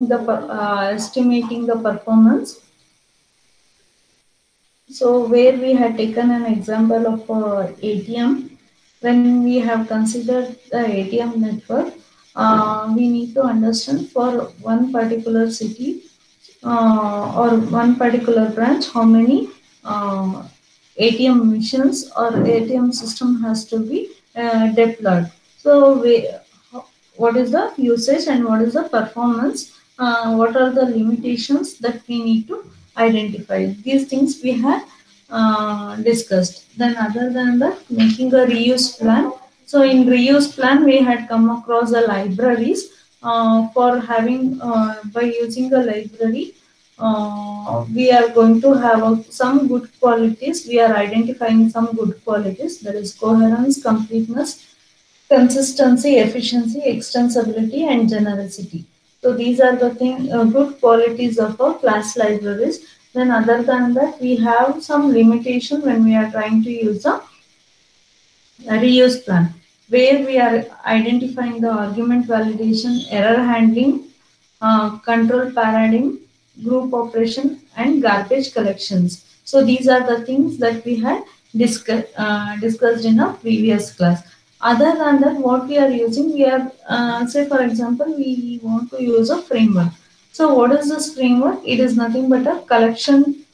the uh, estimating the performance. So where we had taken an example of ATM, when we have considered the ATM network, uh, we need to understand for one particular city uh, or one particular branch how many ATM machines or ATM system has to be uh, deployed. So we, what is the usage and what is the performance? Uh, what are the limitations that we need to identify? These things we have uh, discussed. Then other than that, making a reuse plan. So in reuse plan, we had come across the libraries uh, for having, uh, by using a library, uh, we are going to have some good qualities. We are identifying some good qualities that is coherence, completeness, consistency, efficiency, extensibility, and genericity. So these are the thing, uh, good qualities of our class libraries. Then other than that, we have some limitation when we are trying to use a, a reuse plan, where we are identifying the argument validation, error handling, uh, control paradigm, group operation, and garbage collections. So these are the things that we had discuss, uh, discussed in a previous class. Other than that, what we are using, we are, uh, say for example, we want to use a framework. So what is this framework? It is nothing but a collection.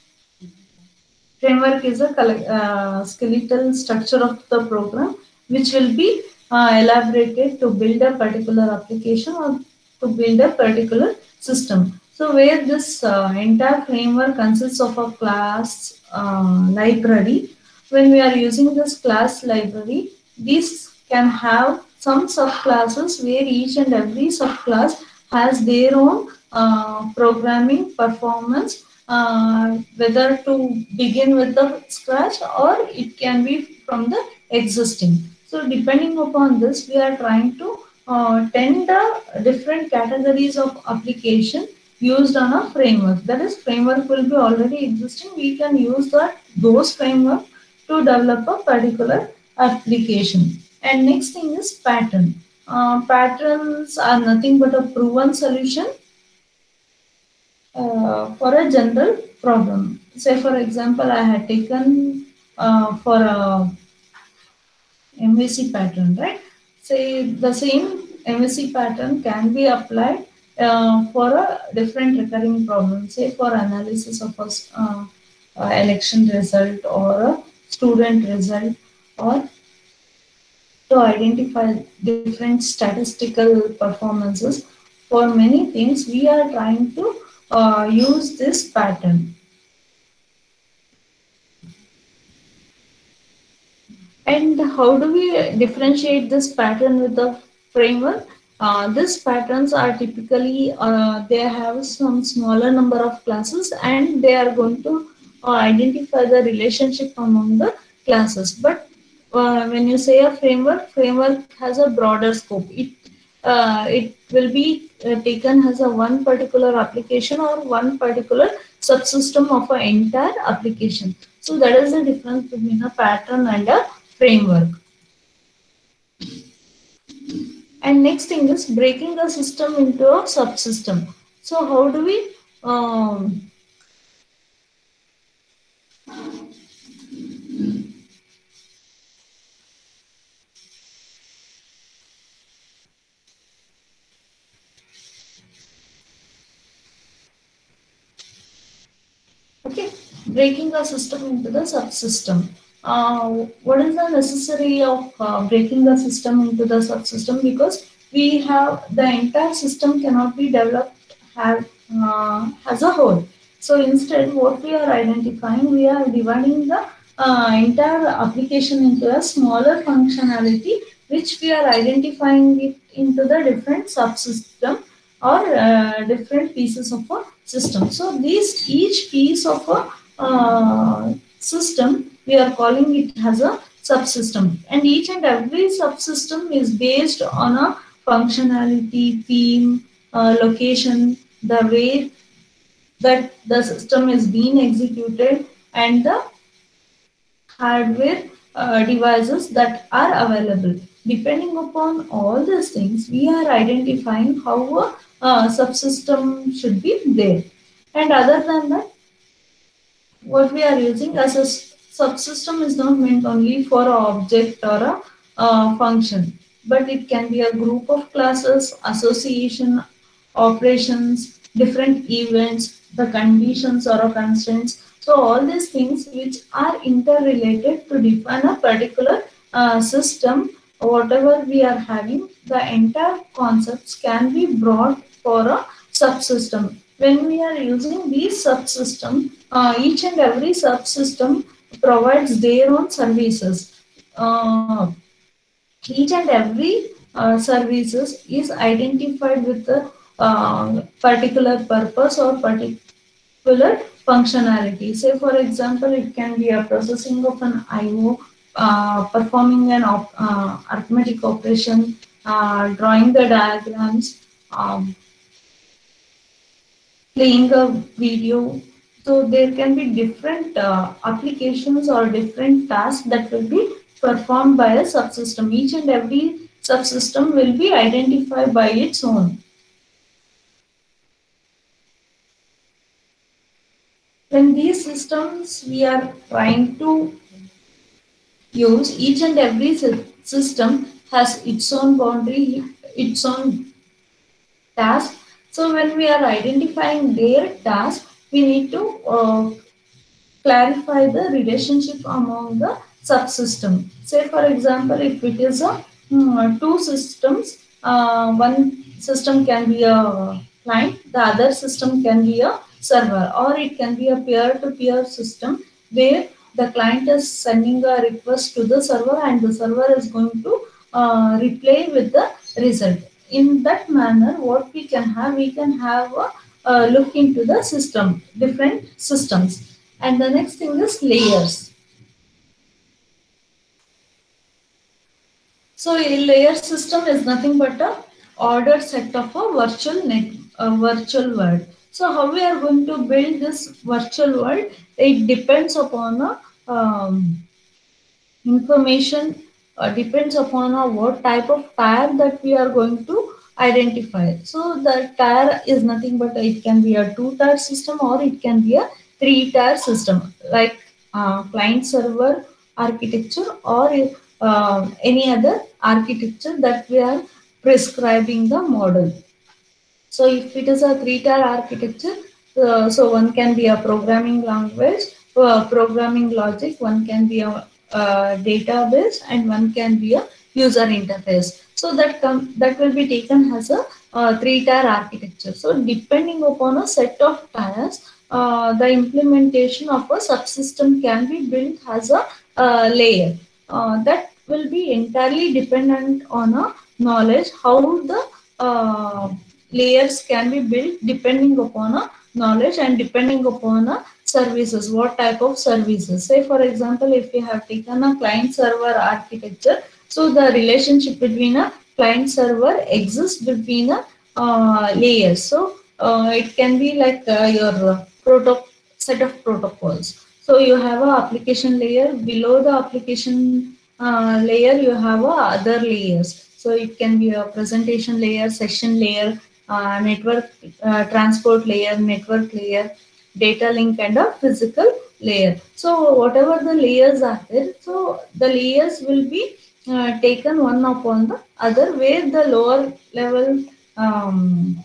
Framework is a uh, skeletal structure of the program, which will be uh, elaborated to build a particular application or to build a particular system. So where this uh, entire framework consists of a class uh, library, when we are using this class library, this can have some subclasses where each and every subclass has their own uh, programming performance, uh, whether to begin with the scratch or it can be from the existing. So depending upon this, we are trying to uh, tend the different categories of application used on a framework. That is, framework will be already existing. We can use that those framework to develop a particular application. And next thing is pattern. Uh, patterns are nothing but a proven solution uh, for a general problem. Say, for example, I had taken uh, for a MVC pattern, right? Say the same MVC pattern can be applied uh, for a different recurring problem, say for analysis of a uh, election result or a student result or to identify different statistical performances. For many things, we are trying to uh, use this pattern. And how do we differentiate this pattern with the framework? Uh, these patterns are typically, uh, they have some smaller number of classes and they are going to uh, identify the relationship among the classes. But uh, when you say a framework, framework has a broader scope. It, uh, it will be uh, taken as a one particular application or one particular subsystem of an entire application. So that is the difference between a pattern and a framework. And next thing is breaking the system into a subsystem. So how do we um, okay. Breaking the system into the subsystem. Uh, what is the necessary of uh, breaking the system into the subsystem? Because we have the entire system cannot be developed have, uh, as a whole. So instead, what we are identifying, we are dividing the uh, entire application into a smaller functionality, which we are identifying it into the different subsystem or uh, different pieces of a system. So these each piece of a uh, system we are calling it as a subsystem and each and every subsystem is based on a functionality theme uh, location the way that the system is being executed and the hardware uh, devices that are available depending upon all these things we are identifying how a uh, subsystem should be there. And other than that, what we are using as a subsystem is not meant only for an object or a uh, function, but it can be a group of classes, association, operations, different events, the conditions or constraints. So all these things which are interrelated to define a particular uh, system, whatever we are having, the entire concepts can be brought for a subsystem. When we are using these subsystem, uh, each and every subsystem provides their own services. Uh, each and every uh, services is identified with the uh, particular purpose or particular functionality. Say, for example, it can be a processing of an IO, uh, performing an op uh, arithmetic operation, drawing the diagrams, um, playing a video. So there can be different uh, applications or different tasks that will be performed by a subsystem. Each and every subsystem will be identified by its own. when these systems we are trying to use, each and every system has its own boundary, its own task. So when we are identifying their task, we need to uh, clarify the relationship among the subsystem. Say for example, if it is a um, two systems, uh, one system can be a client, the other system can be a server or it can be a peer-to-peer -peer system where the client is sending a request to the server and the server is going to uh, reply with the result. In that manner, what we can have, we can have a, a look into the system, different systems. And the next thing is layers. So a layer system is nothing but a ordered set of a virtual net, a virtual world. So how we are going to build this virtual world? It depends upon a um, information, uh, depends upon a what type of tier that we are going to identify. So the tier is nothing but it can be a two tier system or it can be a three tier system like uh, client server architecture or uh, any other architecture that we are prescribing the model. So if it is a three-tier architecture, uh, so one can be a programming language, uh, programming logic, one can be a, a database, and one can be a user interface. So that come that will be taken as a uh, three-tier architecture. So depending upon a set of tiers, uh, the implementation of a subsystem can be built as a uh, layer. Uh, that will be entirely dependent on a knowledge how the layers can be built depending upon a knowledge and depending upon a services, what type of services. Say for example, if we have taken a client server architecture, so the relationship between a client server exists between a uh, layers. So uh, it can be like uh, your set of protocols. So you have a application layer, below the application uh, layer you have other layers. So it can be a presentation layer, session layer, uh, network uh, transport layer, network layer, data link and a physical layer. So whatever the layers are there, so the layers will be uh, taken one upon the other where the lower level um,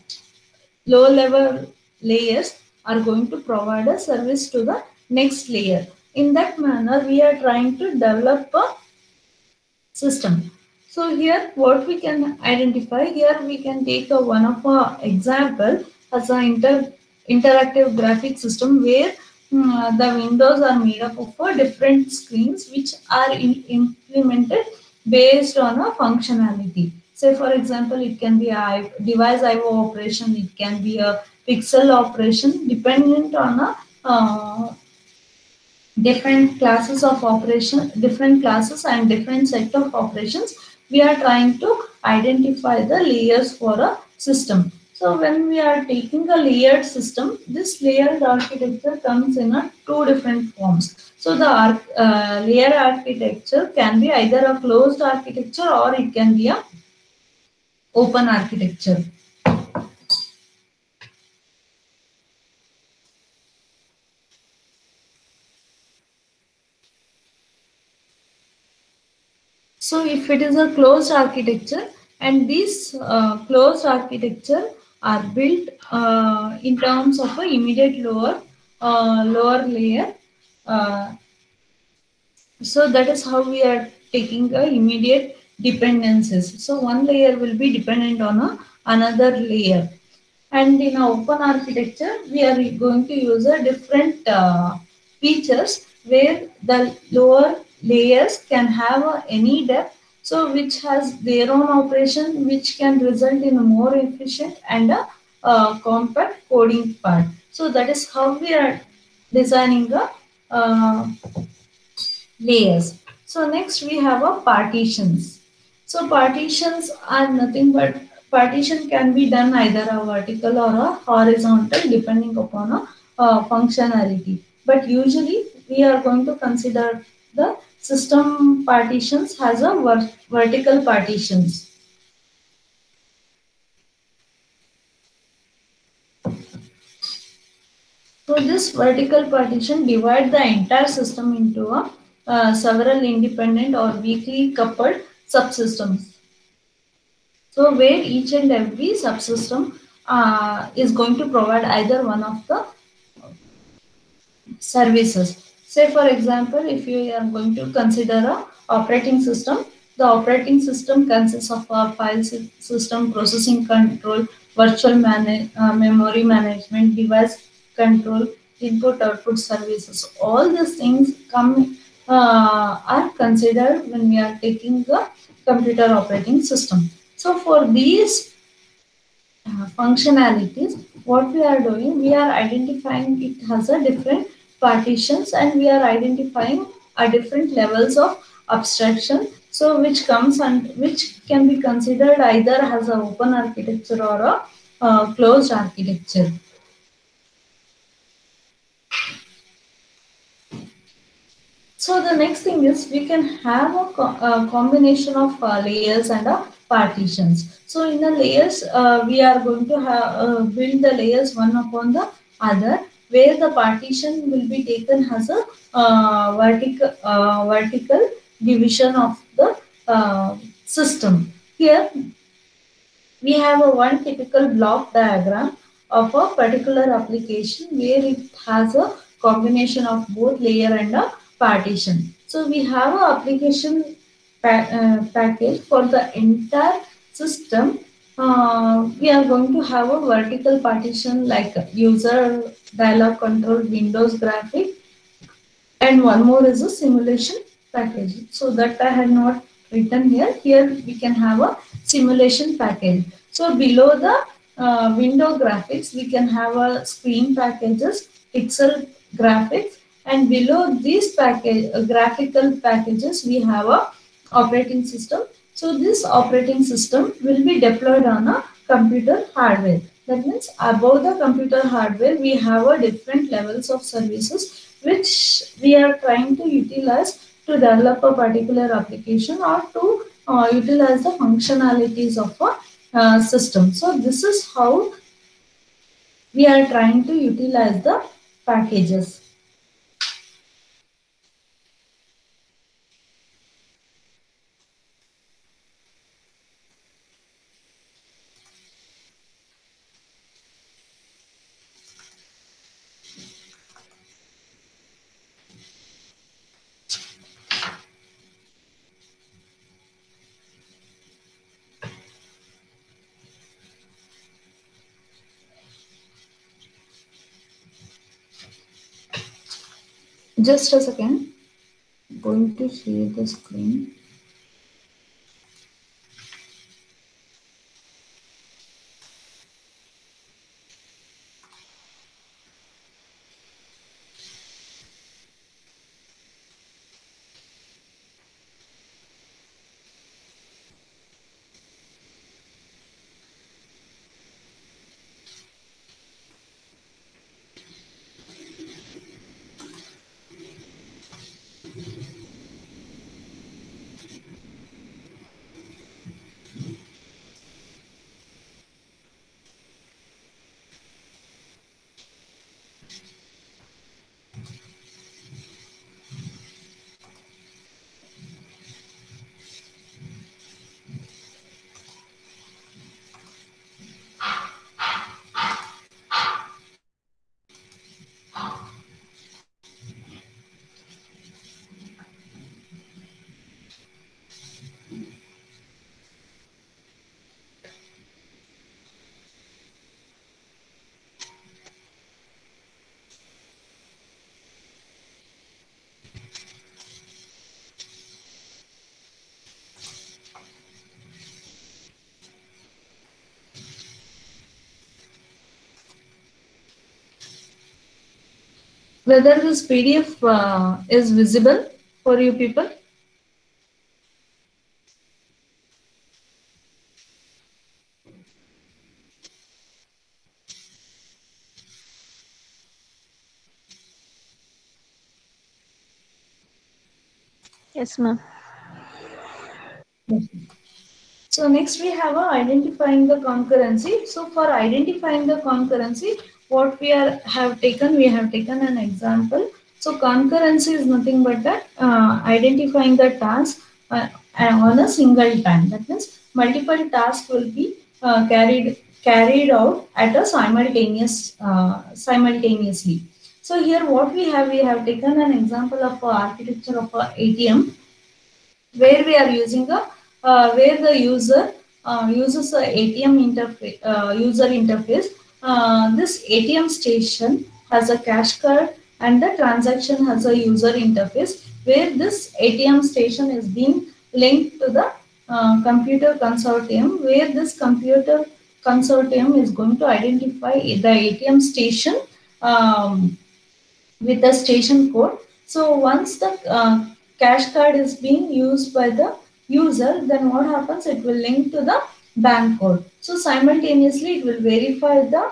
low level layers are going to provide a service to the next layer. In that manner, we are trying to develop a system. So here what we can identify, here we can take a one of our example as an inter, interactive graphic system where um, the windows are made up of uh, different screens which are implemented based on a functionality. Say for example, it can be a device IO operation, it can be a pixel operation dependent on a uh, different classes of operation, different classes and different set of operations we are trying to identify the layers for a system. So when we are taking a layered system, this layered architecture comes in a two different forms. So the arc, uh, layer architecture can be either a closed architecture or it can be a open architecture. So if it is a closed architecture and this uh, closed architecture are built uh, in terms of a immediate lower uh, lower layer. Uh, so that is how we are taking a immediate dependencies. So one layer will be dependent on a, another layer. And in open architecture, we are going to use a different uh, features where the lower layers can have any depth so which has their own operation which can result in a more efficient and a uh, compact coding part. So that is how we are designing the uh, layers. So next we have a partitions. So partitions are nothing but partition can be done either a vertical or a horizontal depending upon a uh, functionality. But usually we are going to consider the system partitions has a ver vertical partitions. So this vertical partition divide the entire system into a uh, several independent or weakly coupled subsystems. So where each and every subsystem uh, is going to provide either one of the services Say for example, if you are going to consider a operating system, the operating system consists of a file system, processing control, virtual uh, memory management, device control, input output services. All these things come uh, are considered when we are taking the computer operating system. So for these uh, functionalities, what we are doing, we are identifying it has a different partitions and we are identifying a different levels of abstraction. So which comes and which can be considered either as an open architecture or a uh, closed architecture. So the next thing is we can have a, co a combination of uh, layers and uh, partitions. So in the layers uh, we are going to have uh, build the layers one upon the other where the partition will be taken as a uh, vertical, uh, vertical division of the uh, system. Here we have a one typical block diagram of a particular application where it has a combination of both layer and a partition. So we have an application pa uh, package for the entire system uh, we are going to have a vertical partition like user dialog control windows graphic. And one more is a simulation package. So that i have not written here. Here we can have a simulation package. So below the uh, window graphics we can have a screen packages pixel graphics. And below these package uh, graphical packages we have a operating system so this operating system will be deployed on a computer hardware. That means above the computer hardware, we have a different levels of services which we are trying to utilize to develop a particular application or to uh, utilize the functionalities of a uh, system. So this is how we are trying to utilize the packages. Just a second. I'm going to share the screen. Whether this PDF uh, is visible for you people. Yes, ma'am. So next we have a identifying the concurrency. So for identifying the concurrency, what we are have taken, we have taken an example. So concurrency is nothing but that uh, identifying the task uh, on a single time. That means multiple tasks will be uh, carried carried out at a simultaneous uh, simultaneously. So here what we have, we have taken an example of architecture of a ATM where we are using a uh, where the user uh, uses a ATM interface uh, user interface. Uh, this ATM station has a cash card and the transaction has a user interface where this ATM station is being linked to the uh, computer consortium where this computer consortium is going to identify the ATM station um, with the station code. So once the uh, cash card is being used by the user, then what happens? It will link to the bank code. So simultaneously, it will verify the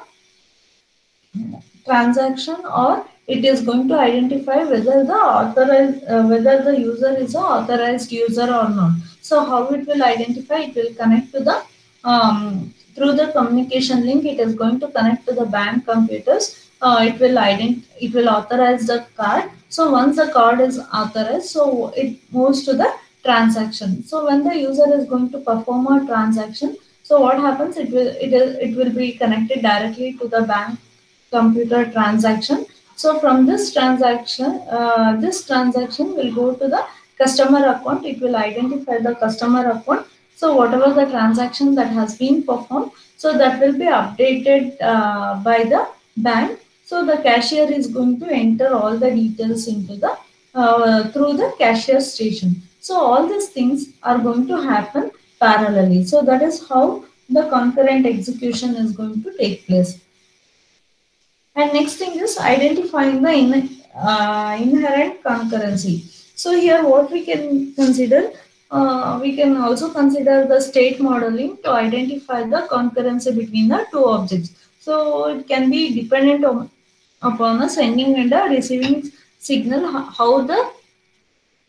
transaction or it is going to identify whether the authorized uh, whether the user is an authorized user or not. So how it will identify? It will connect to the um, through the communication link. It is going to connect to the bank computers. Uh, it will ident it will authorize the card. So once the card is authorized, so it moves to the transaction. So when the user is going to perform a transaction, so what happens? It will it is it will be connected directly to the bank computer transaction. So from this transaction, uh, this transaction will go to the customer account. It will identify the customer account. So whatever the transaction that has been performed, so that will be updated uh, by the bank. So the cashier is going to enter all the details into the uh, through the cashier station. So all these things are going to happen parallelly. So that is how the concurrent execution is going to take place. And next thing is identifying the in, uh, inherent concurrency. So here what we can consider, uh, we can also consider the state modeling to identify the concurrency between the two objects. So it can be dependent on, upon a sending and a receiving signal, how the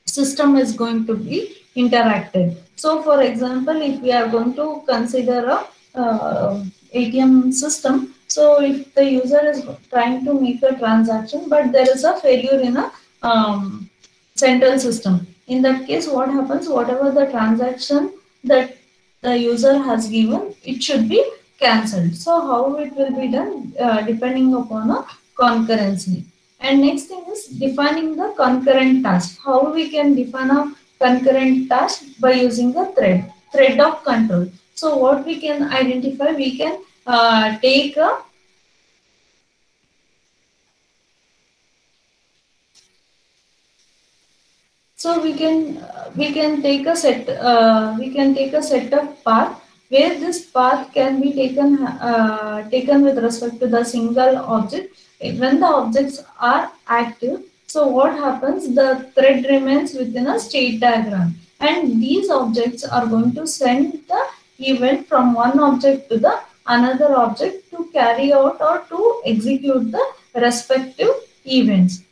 system is going to be interacted. So for example, if we are going to consider a uh, ATM system, so if the user is trying to make a transaction, but there is a failure in a um, central system. In that case, what happens? Whatever the transaction that the user has given, it should be cancelled. So how it will be done uh, depending upon a concurrency. And next thing is defining the concurrent task. How we can define a concurrent task by using a thread, thread of control. So what we can identify, we can uh, take a so we can we can take a set uh, we can take a set of path where this path can be taken uh, taken with respect to the single object when the objects are active so what happens the thread remains within a state diagram and these objects are going to send the event from one object to the another object to carry out or to execute the respective events.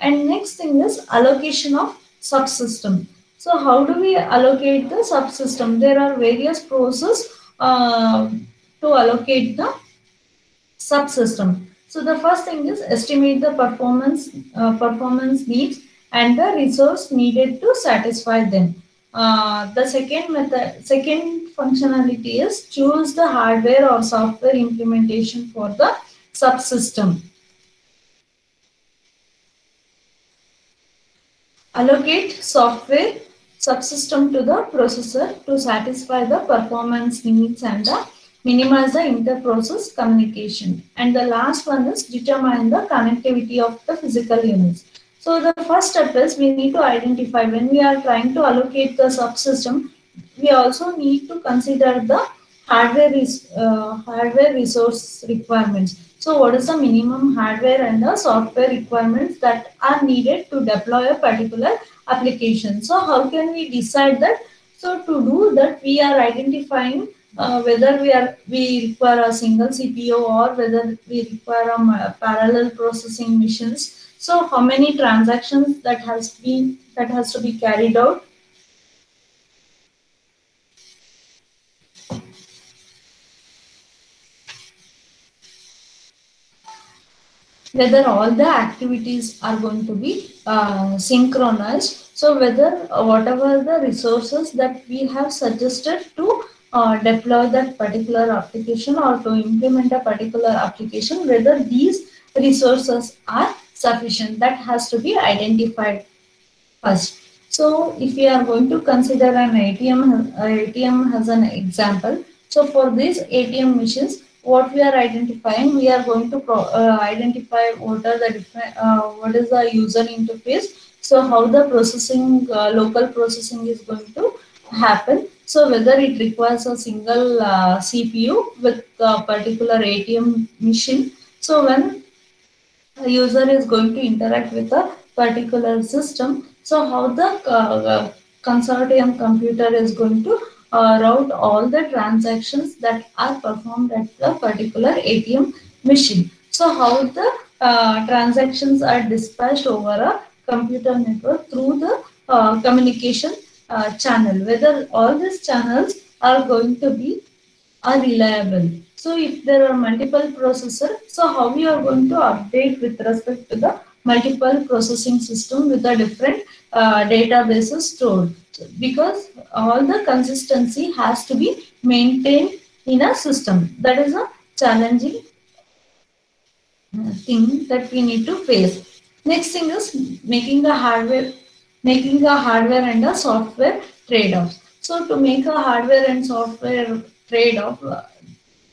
And next thing is allocation of subsystem. So how do we allocate the subsystem? There are various processes uh, to allocate the subsystem. So the first thing is estimate the performance uh, performance needs and the resource needed to satisfy them. Uh, the second method, second functionality is choose the hardware or software implementation for the subsystem. Allocate software subsystem to the processor to satisfy the performance needs and the minimize the inter-process communication. And the last one is determine the connectivity of the physical units. So the first step is we need to identify when we are trying to allocate the subsystem, we also need to consider the hardware, res uh, hardware resource requirements. So what is the minimum hardware and the software requirements that are needed to deploy a particular application? So how can we decide that? So to do that, we are identifying uh, whether we are we require a single CPU or whether we require a parallel processing machines. So how many transactions that has been that has to be carried out whether all the activities are going to be uh, synchronized. So whether uh, whatever the resources that we have suggested to uh, deploy that particular application or to implement a particular application, whether these resources are sufficient, that has to be identified first. So if we are going to consider an ATM, ATM as an example, so for these ATM machines, what we are identifying, we are going to uh, identify what are the different, uh, what is the user interface. So how the processing, uh, local processing is going to happen. So whether it requires a single uh, CPU with a particular ATM machine. So when a user is going to interact with a particular system, so how the uh, consortium computer is going to uh, route all the transactions that are performed at the particular ATM machine. So how the uh, transactions are dispatched over a computer network through the uh, communication uh, channel, whether all these channels are going to be are reliable. So if there are multiple processors, so how we are going to update with respect to the multiple processing system with the different uh, databases stored because all the consistency has to be maintained in a system. That is a challenging uh, thing that we need to face. Next thing is making the hardware, making a hardware and a software trade-off. So to make a hardware and software trade-off, uh,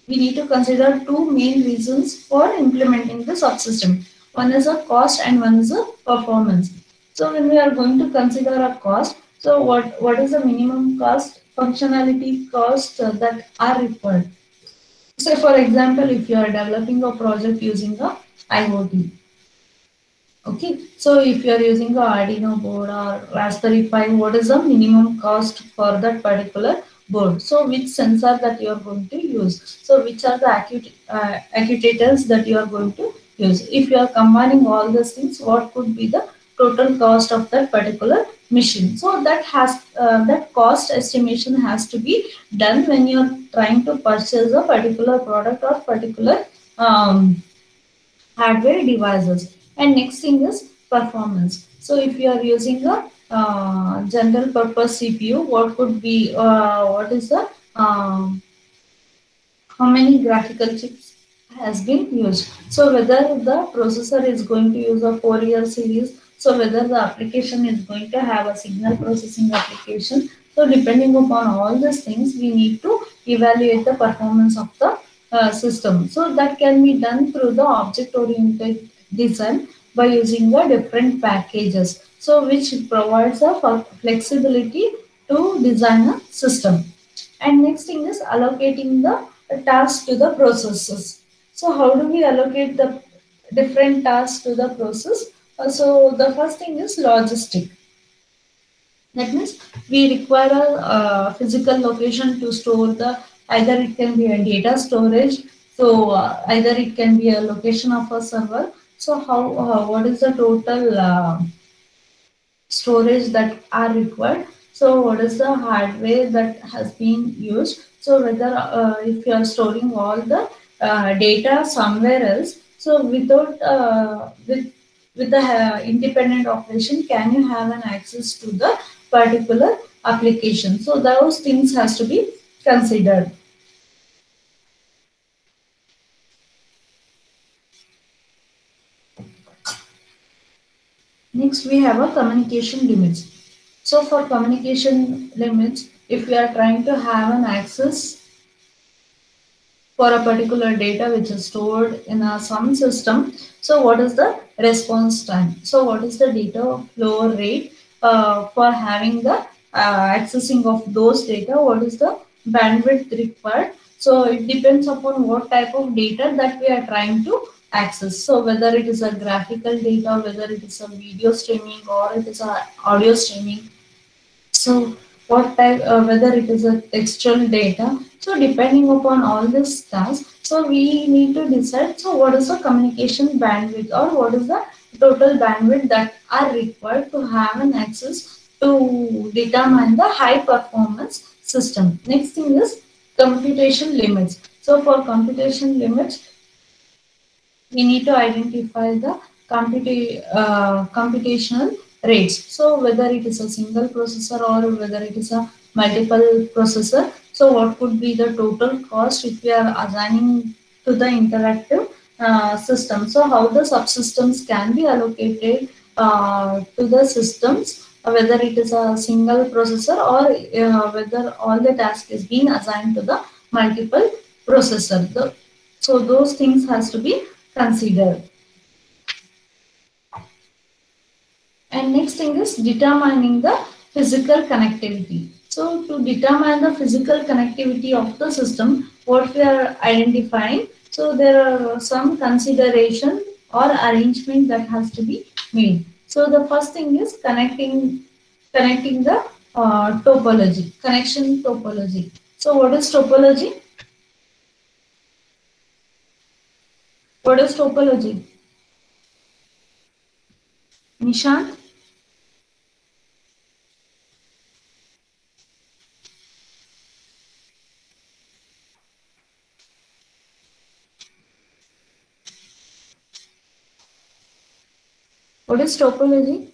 we need to consider two main reasons for implementing the subsystem. One is a cost and one is a performance. So when we are going to consider a cost, so what, what is the minimum cost, functionality cost uh, that are required? Say for example, if you are developing a project using a IoT. Okay, so if you are using a Arduino board or Raspberry Pi, what is the minimum cost for that particular board? So which sensor that you are going to use? So which are the acute, uh, that you are going to use? If you are combining all these things, what could be the total cost of that particular machine. So that has uh, that cost estimation has to be done when you're trying to purchase a particular product or particular um, hardware devices. And next thing is performance. So if you are using a uh, general purpose CPU, what could be uh, what is the um, how many graphical chips has been used. So whether the processor is going to use a Fourier series so whether the application is going to have a signal processing application. So depending upon all these things, we need to evaluate the performance of the uh, system. So that can be done through the object-oriented design by using the different packages. So which provides a flexibility to design a system. And next thing is allocating the tasks to the processes. So how do we allocate the different tasks to the process? Uh, so the first thing is logistic. That means we require a physical location to store the, either it can be a data storage, so uh, either it can be a location of a server. So how, uh, what is the total uh, storage that are required? So what is the hardware that has been used? So whether uh, if you are storing all the data somewhere else, so without with with the uh, independent operation, can you have an access to the particular application? So those things has to be considered. Next, we have a communication limits. So for communication limits, if we are trying to have an access for a particular data which is stored in a some system, so what is the response time? So what is the data flow rate uh, for having the uh, accessing of those data? What is the bandwidth required So it depends upon what type of data that we are trying to access. So whether it is a graphical data, whether it is a video streaming or it is a audio streaming. So what type, uh, whether it is a textual data. So depending upon all this stuff, so we need to decide, so what is the communication bandwidth or what is the total bandwidth that are required to have an access to determine the high performance system. Next thing is computation limits. So for computation limits, we need to identify the computa uh, computational rates. So whether it is a single processor or whether it is a multiple processor. So what could be the total cost if we are assigning to the interactive uh, system. So how the subsystems can be allocated uh, to the systems, whether it is a single processor or uh, whether all the task is being assigned to the multiple processor. The, so those things has to be considered. And next thing is determining the physical connectivity. So to determine the physical connectivity of the system, what we are identifying, so there are some consideration or arrangement that has to be made. So the first thing is connecting connecting the uh, topology, connection topology. So what is topology? What is topology? Nishant? What is topology?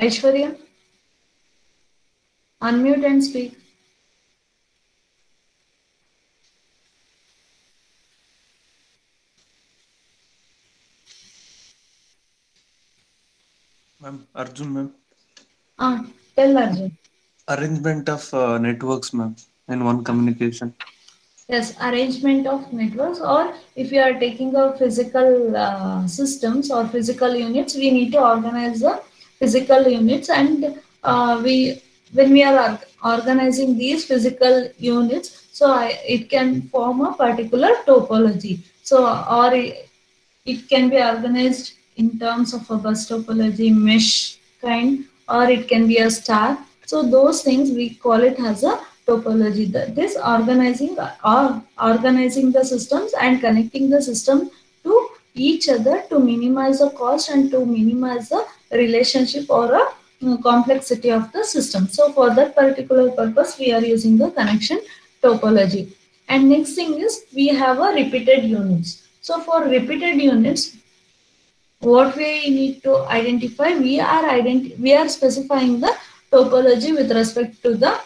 Aishwarya? Unmute and speak. Arjun ma'am. Ah, tell Arjun. Arrangement of uh, networks ma'am in one communication. Yes, arrangement of networks or if you are taking a physical uh, systems or physical units, we need to organize the physical units and uh, we when we are organizing these physical units, so I, it can form a particular topology. So or it, it can be organized in terms of a bus topology, mesh kind, or it can be a star. So those things we call it as a topology. This organizing or organizing the systems and connecting the system to each other to minimize the cost and to minimize the relationship or a mm, complexity of the system. So for that particular purpose, we are using the connection topology. And next thing is we have a repeated units. So for repeated units, what we need to identify, we are ident- we are specifying the topology with respect to the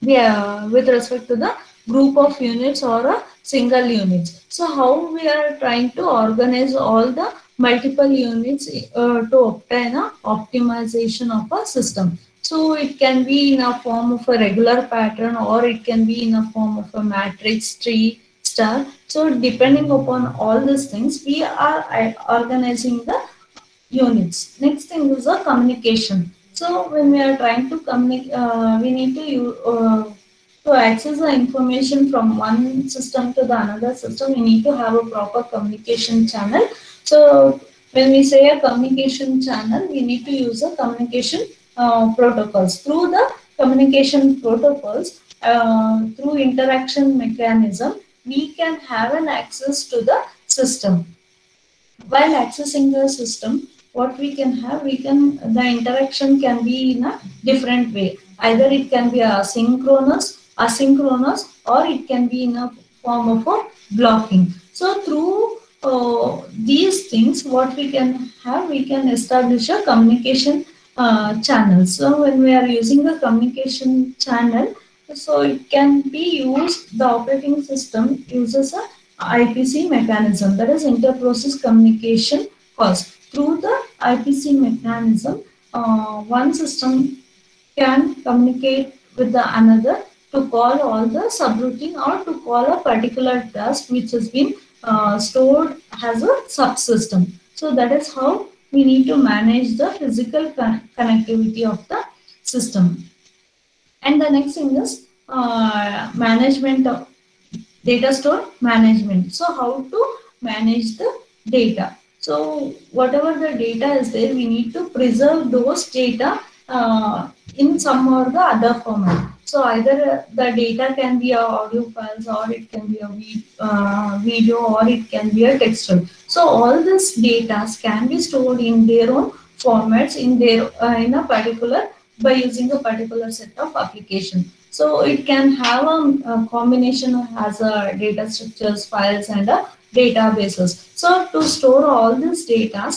yeah, with respect to the group of units or a single units. So how we are trying to organize all the multiple units uh, to obtain a optimization of a system. So it can be in a form of a regular pattern or it can be in a form of a matrix tree star. So depending upon all these things, we are uh, organizing the units. Next thing is the communication. So when we are trying to communicate, uh, we need to uh, to access the information from one system to the another system. We need to have a proper communication channel. So when we say a communication channel, we need to use a communication uh, protocols. Through the communication protocols, uh, through interaction mechanism, we can have an access to the system. While accessing the system, what we can have, we can the interaction can be in a different way. Either it can be asynchronous, asynchronous, or it can be in a form of a blocking. So through uh, these things, what we can have, we can establish a communication uh, channel. So when we are using the communication channel, so it can be used, the operating system uses a IPC mechanism, that is inter-process communication cost. Through the IPC mechanism, uh, one system can communicate with the another to call all the subroutine or to call a particular task which has been uh, stored as a subsystem. So that is how we need to manage the physical con- connectivity of the system. And the next thing is uh, management of data store management. So how to manage the data. So whatever the data is there, we need to preserve those data uh, in some or the other format. So either the data can be a audio files or it can be a uh, video or it can be a textual. So all this data can be stored in their own formats in their uh, in a particular by using a particular set of application. So it can have a, a combination as a data structures, files, and a databases. So to store all these data,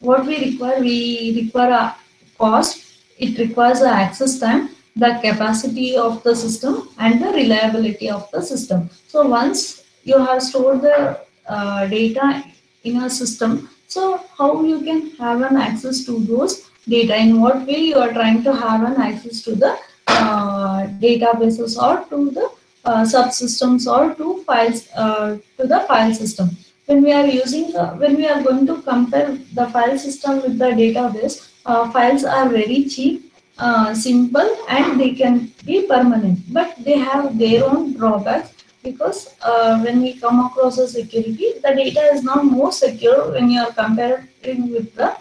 what we require, we require a cost, it requires a access time, the capacity of the system, and the reliability of the system. So once you have stored the uh, data in a system, so how you can have an access to those data? In what way you are trying to have an access to the uh, databases or to the uh, subsystems or to files uh, to the file system. When we are using the, when we are going to compare the file system with the database, uh, files are very cheap, uh, simple, and they can be permanent. But they have their own drawbacks because uh, when we come across a security, the data is not more secure when you are comparing with the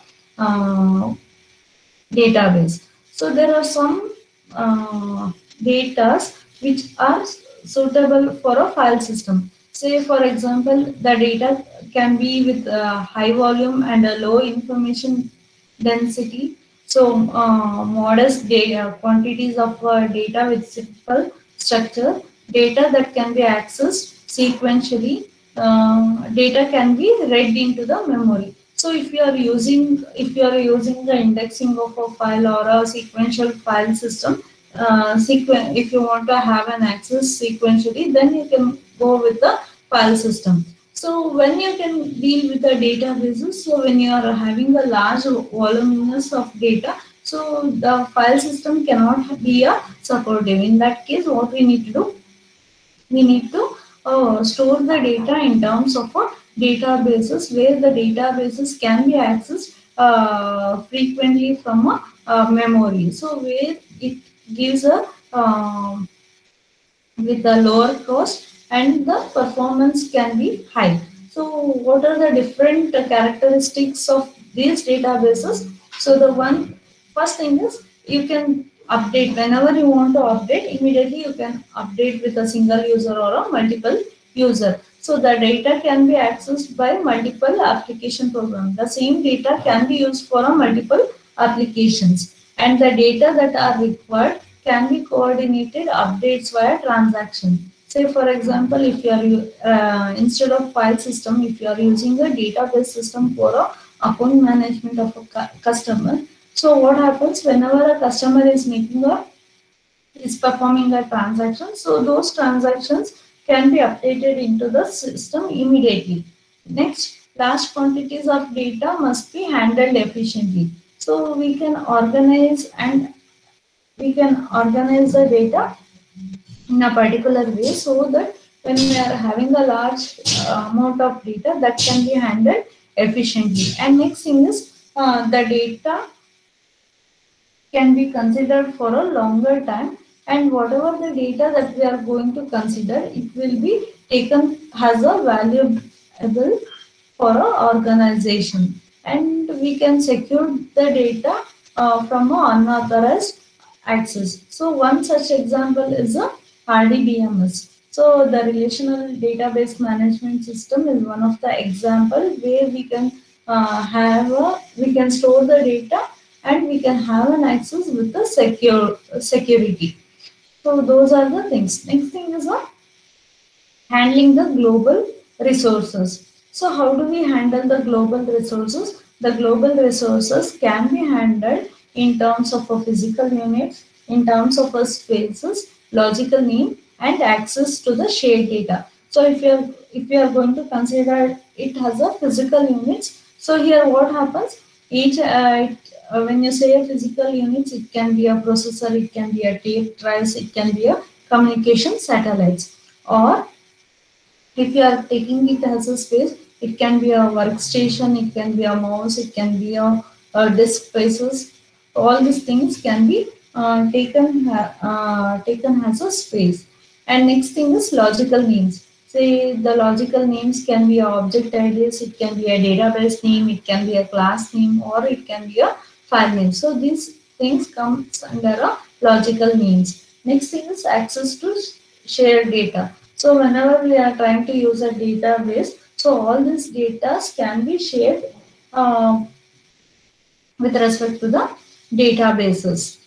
database. So there are some uh, data which are suitable for a file system. Say, for example, the data can be with a high volume and a low information density. So, uh, modest data quantities of uh, data with simple structure, data that can be accessed sequentially, uh, data can be read into the memory. So if you are using if you are using the indexing of a file or a sequential file system, uh, sequen if you want to have an access sequentially, then you can go with the file system. So when you can deal with the databases, so when you are having a large voluminous of data, so the file system cannot be a supportive. In that case, what we need to do? We need to uh, store the data in terms of a databases where the databases can be accessed uh, frequently from a, a, memory. So where it gives a um, with a lower cost and the performance can be high. So what are the different characteristics of these databases? So the one first thing is you can update whenever you want to update immediately you can update with a single user or a multiple user. So the data can be accessed by multiple application programs. The same data can be used for multiple applications and the data that are required can be coordinated updates via transaction. Say for example, if you are uh, instead of file system, if you are using a database system for a account management of a customer. So what happens whenever a customer is making a is performing a transaction, so those transactions can be updated into the system immediately. Next, large quantities of data must be handled efficiently. So we can organize and we can organize the data in a particular way so that when we are having a large uh, amount of data that can be handled efficiently. And next thing is uh, the data can be considered for a longer time and whatever the data that we are going to consider, it will be taken as a valuable for our organization. And we can secure the data uh, from unauthorized access. So one such example is a RDBMS. So the relational database management system is one of the example where we can uh, have a, we can store the data and we can have an access with the secure security. So those are the things. Next thing is what? Handling the global resources. So how do we handle the global resources? The global resources can be handled in terms of a physical units, in terms of a spaces, logical name, and access to the shared data. So if you are if you are going to consider it as a physical units, so here what happens? Each uh, when you say a physical units, it can be a processor, it can be a tape drives, it can be a communication satellites. Or if you are taking it as a space, it can be a workstation, it can be a mouse, it can be a, a disk spaces. All these things can be uh, taken uh, taken as a space. And next thing is logical names. Say the logical names can be object IDs, it can be a database name, it can be a class name, or it can be a file name. So these things comes under a logical names. Next thing is access to shared data. So whenever we are trying to use a database, so all these data can be shared uh, with respect to the databases.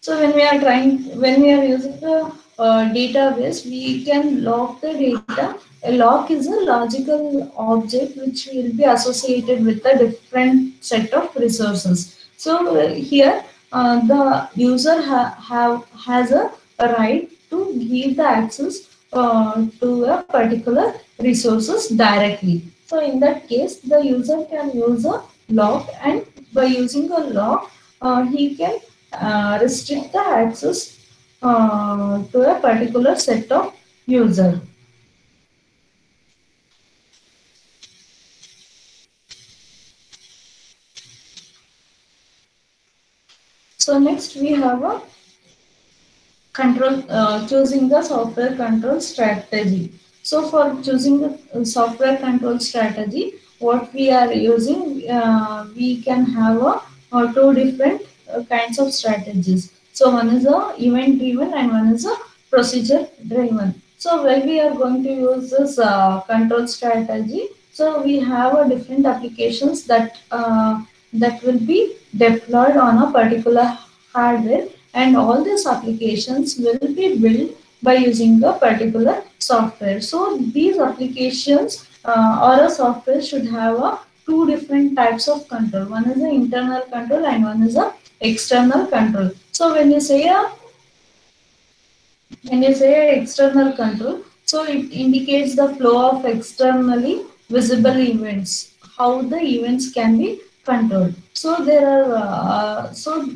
So when we are trying, when we are using the uh, database, we can lock the data. A lock is a logical object which will be associated with a different set of resources. So uh, here uh, the user ha have has a, right to give the access uh, to a particular resources directly. So in that case, the user can use a lock and by using a lock, uh, he can uh, restrict the access uh, to a particular set of user. So next we have a control uh, choosing the software control strategy. So for choosing the software control strategy, what we are using, uh, we can have a, a two different uh, kinds of strategies. So one is a event driven and one is a procedure driven. So when we are going to use this uh, control strategy, so we have a different applications that uh, that will be deployed on a particular hardware and all these applications will be built by using a particular software. So these applications uh, or a software should have a two different types of control. One is the internal control and one is a external control. So when you say a when you say external control, so it indicates the flow of externally visible events, how the events can be controlled. So there are uh, so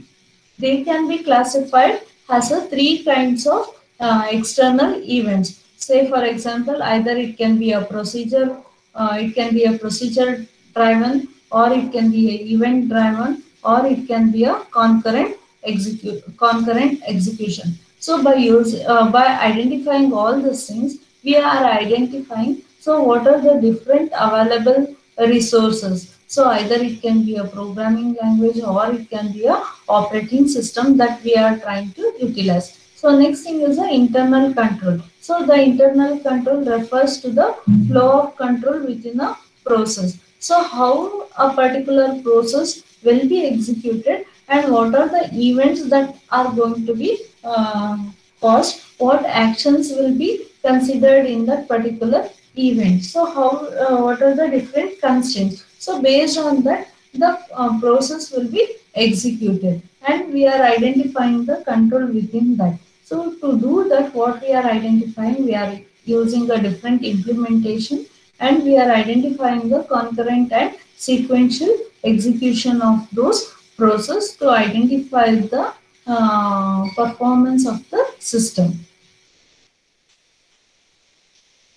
they can be classified as a three kinds of uh, external events. Say for example, either it can be a procedure, uh, it can be a procedure driven, or it can be a event driven, or it can be a concurrent execute concurrent execution. So by use uh, by identifying all these things, we are identifying so what are the different available resources. So either it can be a programming language or it can be a operating system that we are trying to utilize. So next thing is the internal control. So the internal control refers to the flow of control within a process. So how a particular process will be executed and what are the events that are going to be uh, caused, what actions will be considered in that particular event. So how, uh, what are the different constraints? So based on that, the uh, process will be executed and we are identifying the control within that. So to do that, what we are identifying, we are using a different implementation and we are identifying the concurrent and sequential execution of those process to identify the uh, performance of the system.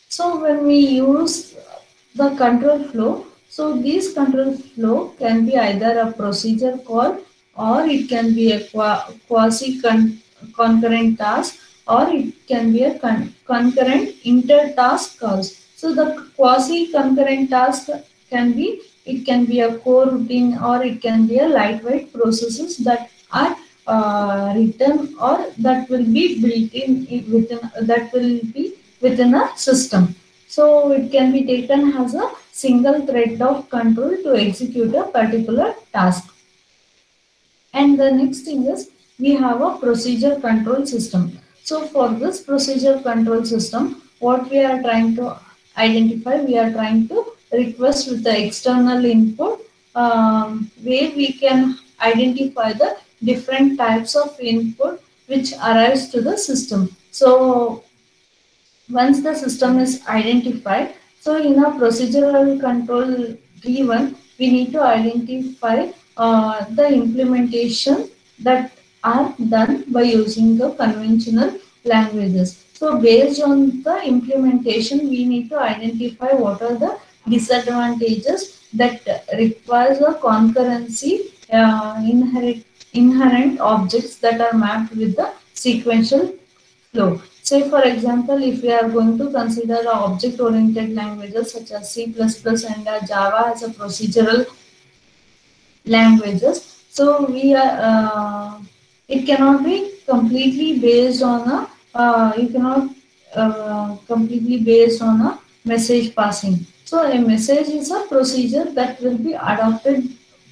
So when we use the control flow, so this control flow can be either a procedure call or it can be a quasi concurrent task or it can be a con concurrent inter-task calls. So the quasi concurrent task can be it can be a coroutine or it can be a lightweight processes that are uh, written or that will be built in within that will be within a system. So it can be taken as a single thread of control to execute a particular task. And the next thing is we have a procedure control system. So for this procedure control system, what we are trying to identify, we are trying to request with the external input um, where we can identify the different types of input which arrives to the system. So once the system is identified, so in a procedural control driven, we need to identify uh, the implementation that are done by using the conventional languages. So based on the implementation, we need to identify what are the disadvantages that requires a concurrency uh, inherent, inherent objects that are mapped with the sequential flow. Say for example, if we are going to consider object-oriented languages such as C++ and uh, Java as a procedural languages, so we are uh, it cannot be completely based on a uh, you cannot uh, completely based on a message passing. So a message is a procedure that will be adopted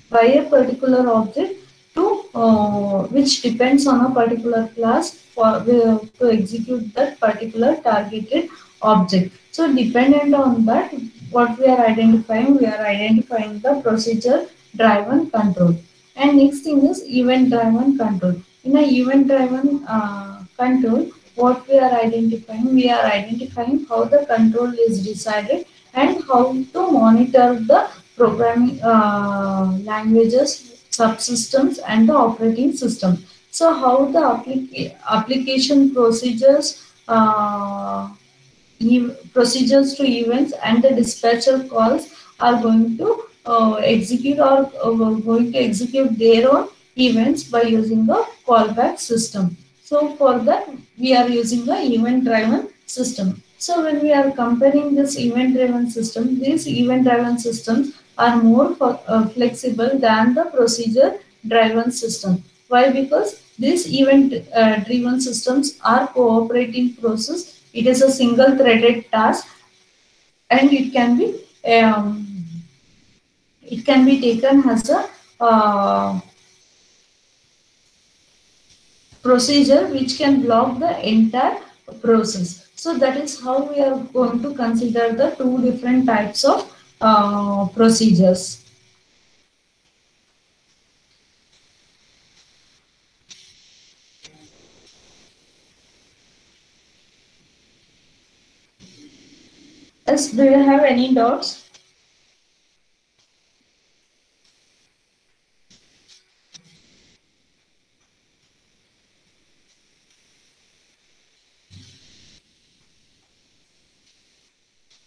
by a particular object to uh, which depends on a particular class for uh, to execute that particular targeted object. So dependent on that, what we are identifying, we are identifying the procedure driven control. And next thing is event driven control. In a event driven uh, control, what we are identifying, we are identifying how the control is decided and how to monitor the programming uh, languages, subsystems and the operating system. So how the applica application procedures, uh, e procedures to events and the dispatcher calls are going to uh, execute or uh, going to execute their own events by using the callback system. So for that, we are using the event-driven system. So when we are comparing this event-driven system, these event-driven systems are more uh, flexible than the procedure-driven system. Why? Because these event-driven systems are cooperating process. It is a single-threaded task, and it can be um, it can be taken as a uh, procedure which can block the entire process. So that is how we are going to consider the two different types of uh, procedures. Yes, do you have any doubts?